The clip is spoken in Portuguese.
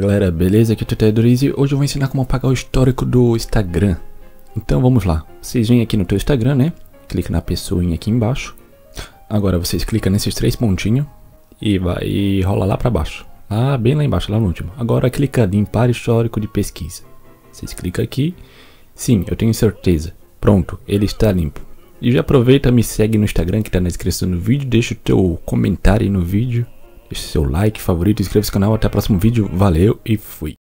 Galera, beleza? Aqui é o Tetedoriz e hoje eu vou ensinar como apagar o histórico do Instagram. Então vamos lá. Vocês vêm aqui no teu Instagram, né? Clica na pessoinha aqui embaixo. Agora vocês clicam nesses três pontinhos e vai e rola lá pra baixo. Lá, bem lá embaixo, lá no último. Agora clica limpar histórico de pesquisa. Vocês clicam aqui. Sim, eu tenho certeza. Pronto, ele está limpo. E já aproveita, me segue no Instagram que tá na descrição do vídeo. Deixa o teu comentário no vídeo. Deixe seu like, favorito, inscreva-se no canal. Até o próximo vídeo. Valeu e fui.